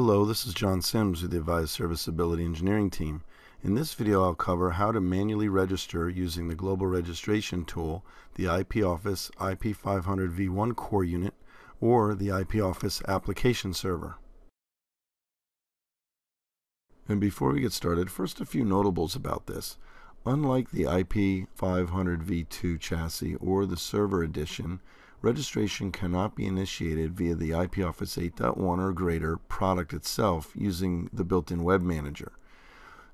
Hello, this is John Sims with the Avaya Serviceability Engineering team. In this video I'll cover how to manually register using the global registration tool, the IP Office IP500 v1 core unit, or the IP Office application server. And before we get started, first a few notables about this. Unlike the IP500 v2 chassis or the server edition, registration cannot be initiated via the IP Office 8.1 or greater product itself using the built-in web manager.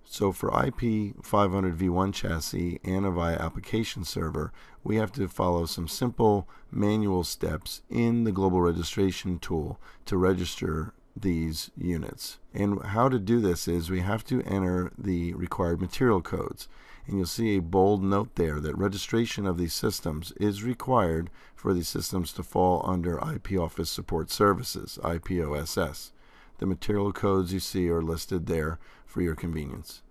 So for IP 500 v1 chassis and Avaya application server, we have to follow some simple manual steps in the global registration tool to register these units. And how to do this is we have to enter the required material codes and you'll see a bold note there that registration of these systems is required for these systems to fall under IP Office Support Services, IPOSS. The material codes you see are listed there for your convenience.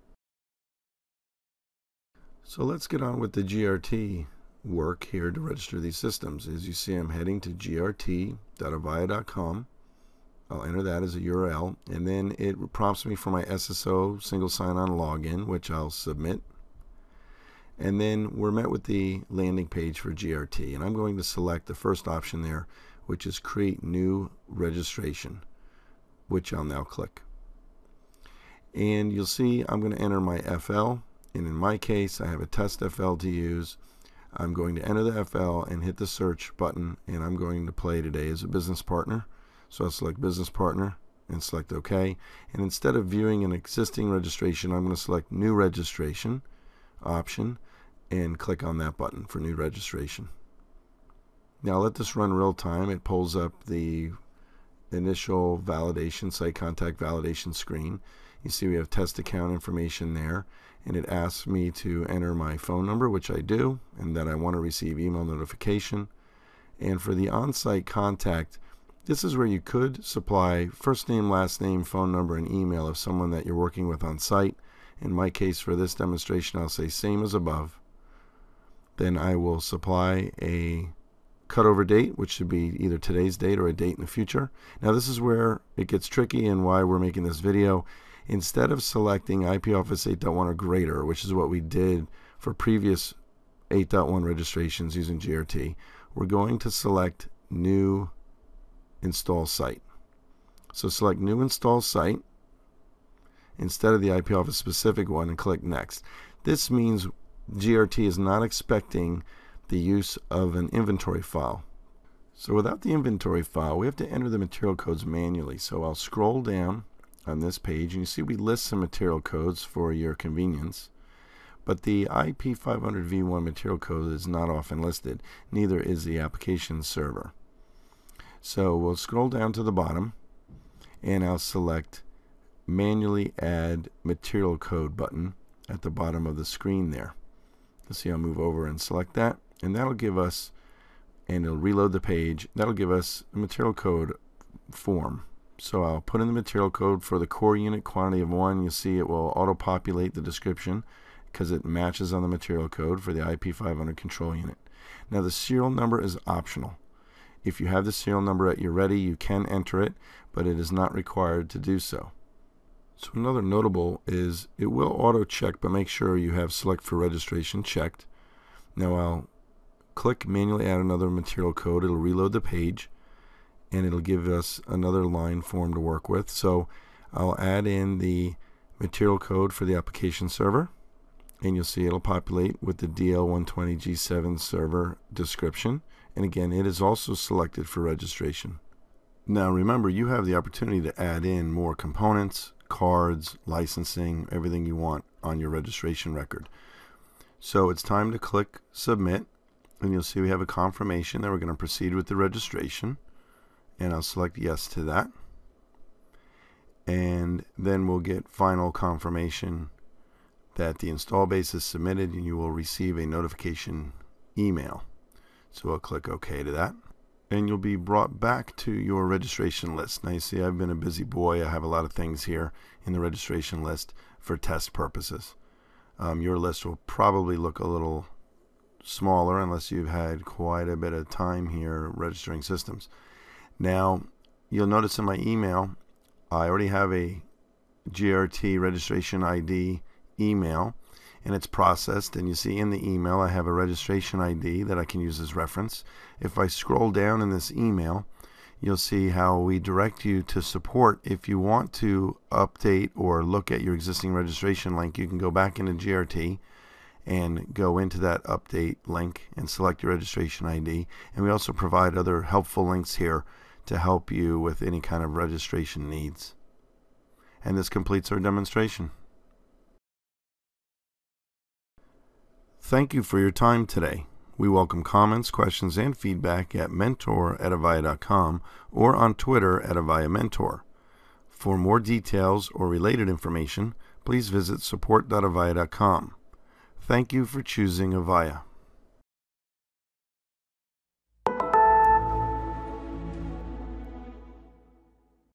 So let's get on with the GRT work here to register these systems. As you see, I'm heading to grt.avaya.com. I'll enter that as a URL, and then it prompts me for my SSO single sign-on login, which I'll submit and then we're met with the landing page for GRT and I'm going to select the first option there which is create new registration which I'll now click. And you'll see I'm going to enter my FL and in my case I have a test FL to use. I'm going to enter the FL and hit the search button and I'm going to play today as a business partner. So I'll select business partner and select OK. And instead of viewing an existing registration I'm going to select new registration option and click on that button for new registration. Now let this run real time. It pulls up the initial validation, site contact validation screen. You see we have test account information there and it asks me to enter my phone number, which I do, and that I want to receive email notification. And for the on-site contact, this is where you could supply first name, last name, phone number, and email of someone that you're working with on site. In my case, for this demonstration, I'll say same as above. Then I will supply a cutover date, which should be either today's date or a date in the future. Now this is where it gets tricky and why we're making this video. Instead of selecting IP Office 8.1 or greater, which is what we did for previous 8.1 registrations using GRT, we're going to select new install site. So select new install site instead of the IP Office specific one and click next. This means GRT is not expecting the use of an inventory file. So without the inventory file, we have to enter the material codes manually. So I'll scroll down on this page and you see we list some material codes for your convenience. But the IP500v1 material code is not often listed, neither is the application server. So we'll scroll down to the bottom and I'll select manually add material code button at the bottom of the screen there. Let's see, I'll move over and select that. And that'll give us and it'll reload the page. That'll give us a material code form. So I'll put in the material code for the core unit quantity of one. You'll see it will auto populate the description because it matches on the material code for the IP500 control unit. Now the serial number is optional. If you have the serial number at your ready you can enter it but it is not required to do so so another notable is it will auto check, but make sure you have select for registration checked. Now I'll click manually add another material code. It'll reload the page and it'll give us another line form to work with. So I'll add in the material code for the application server and you'll see it'll populate with the DL120G7 server description. And again, it is also selected for registration. Now remember, you have the opportunity to add in more components, cards, licensing, everything you want on your registration record. So it's time to click submit and you'll see we have a confirmation that we're going to proceed with the registration and I'll select yes to that and then we'll get final confirmation that the install base is submitted and you will receive a notification email. So I'll click OK to that and you'll be brought back to your registration list. Now you see I've been a busy boy. I have a lot of things here in the registration list for test purposes. Um, your list will probably look a little smaller unless you've had quite a bit of time here registering systems. Now you'll notice in my email I already have a GRT registration ID email and it's processed and you see in the email I have a registration ID that I can use as reference. If I scroll down in this email you'll see how we direct you to support if you want to update or look at your existing registration link you can go back into GRT and go into that update link and select your registration ID and we also provide other helpful links here to help you with any kind of registration needs. And this completes our demonstration. Thank you for your time today. We welcome comments, questions, and feedback at mentor at avaya.com or on Twitter at Avaya Mentor. For more details or related information, please visit support.avaya.com. Thank you for choosing Avaya.